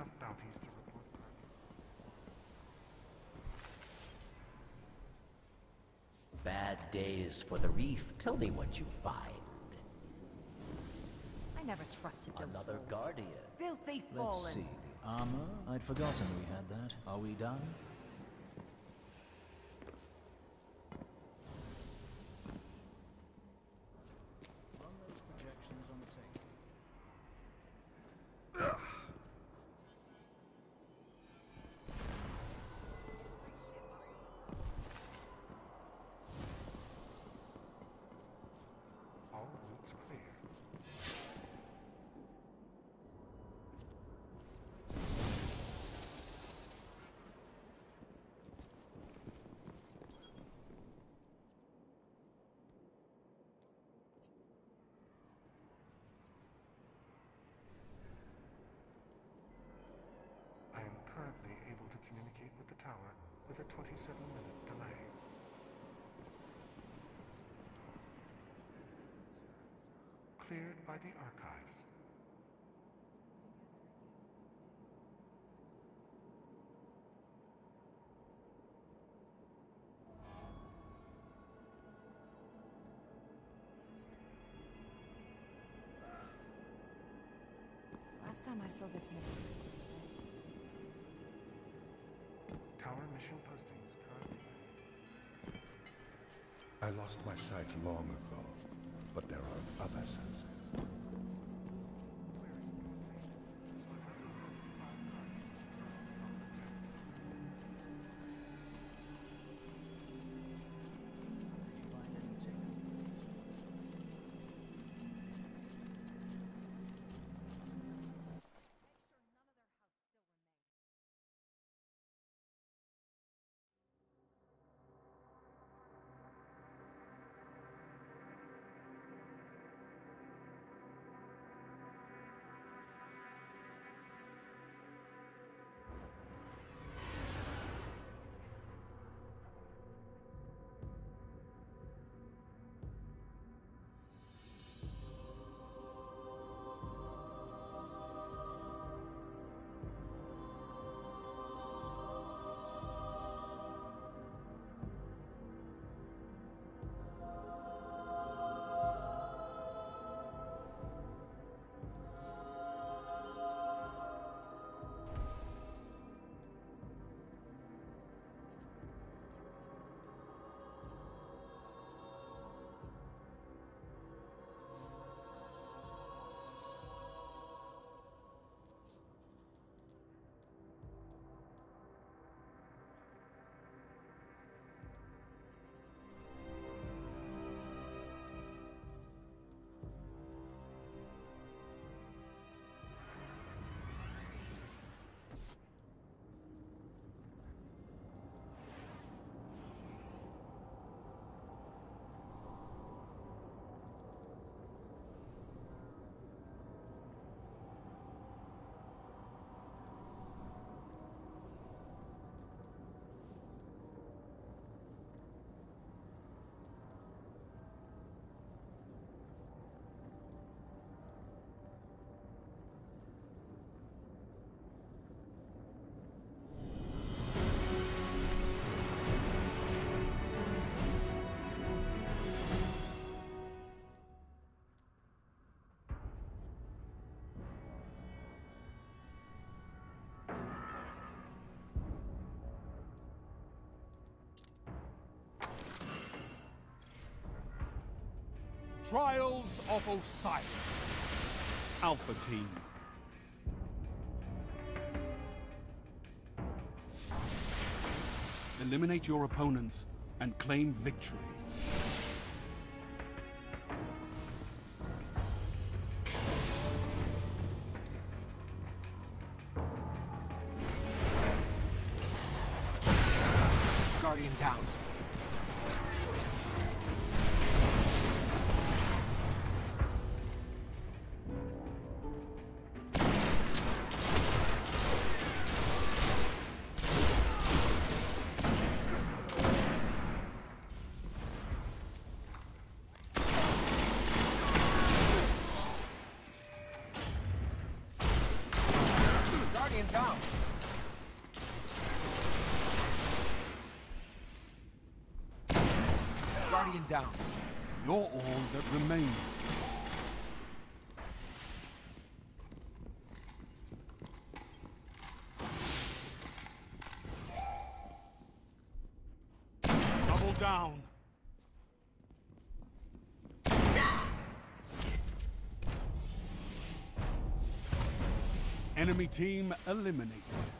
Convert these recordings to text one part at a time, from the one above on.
have bounties to report back. Bad days for the reef. Tell me what you find. I never trusted those Another wolves. guardian. Filthy fallen. Let's see. The armor? I'd forgotten we had that. Are we done? 27 minute delay. Cleared by the archives. Last time I saw this movie. I lost my sight long ago, but there are other senses. Trials of Osiris. Alpha Team. Eliminate your opponents and claim victory. Guardian down. You're all that remains. Double down. Enemy team eliminated.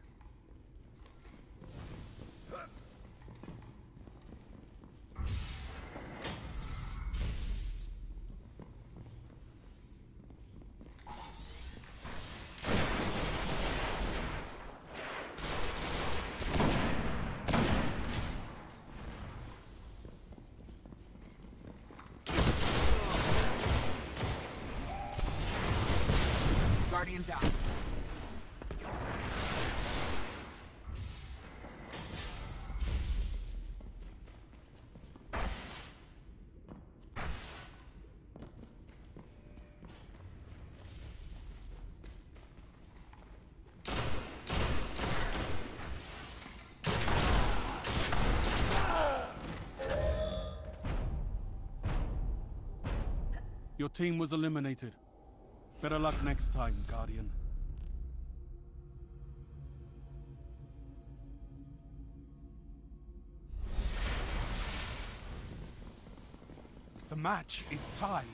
Your team was eliminated. Better luck next time, Guardian. The match is tied.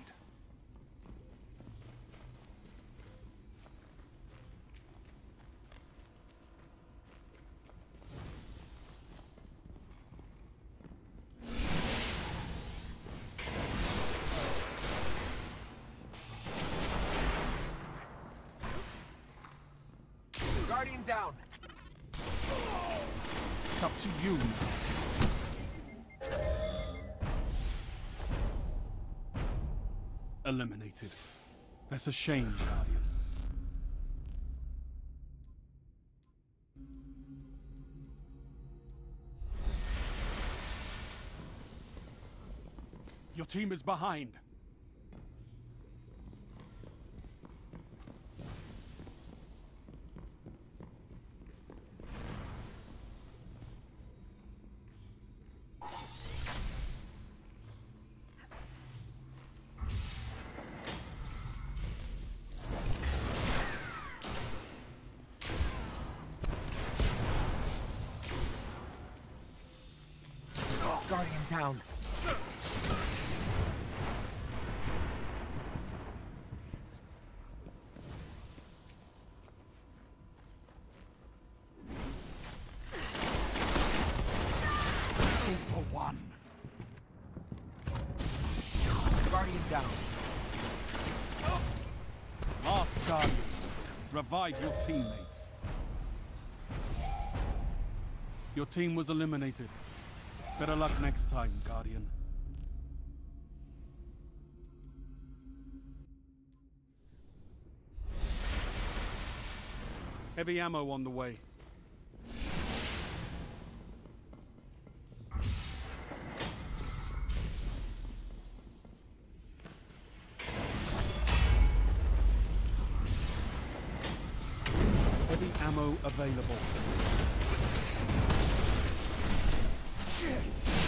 Guardian down. It's up to you now. Eliminated. That's a shame, Guardian. Your team is behind. Guardian down. Two for one. Guardian down. Last Guardian. Revive your teammates. Your team was eliminated. Better luck next time, Guardian. Heavy ammo on the way. Heavy ammo available. All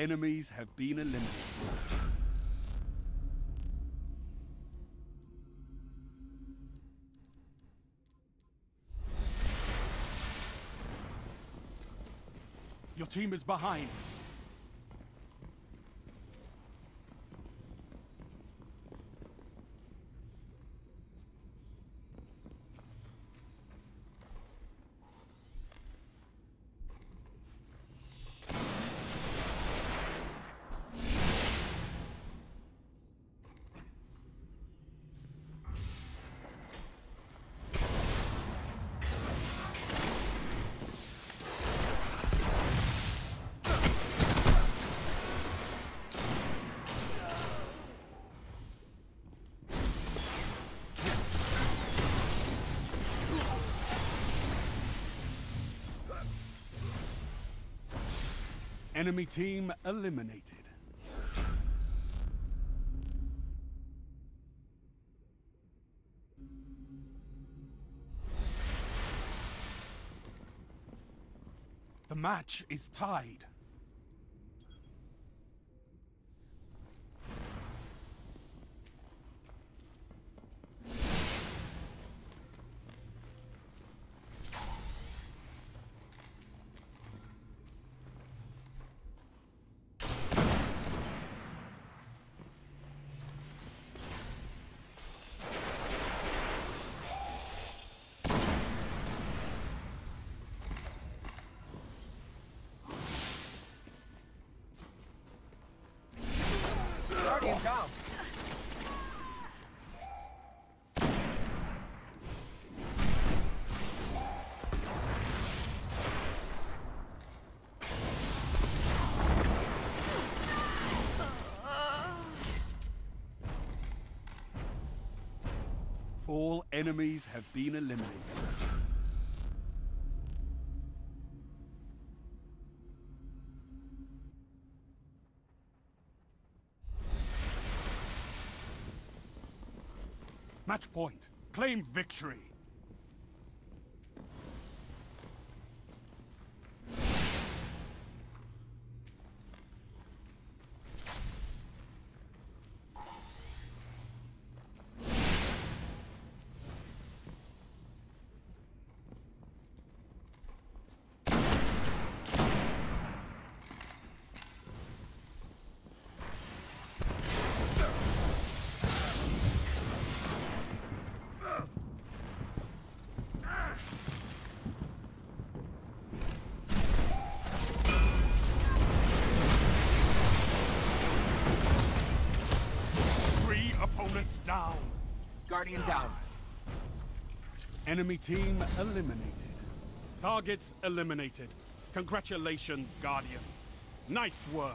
enemies have been eliminated. Your team is behind. Enemy team eliminated. The match is tied. Enemies have been eliminated. Match point. Claim victory. Down. Guardian down. Enemy team eliminated. Targets eliminated. Congratulations, Guardians. Nice work.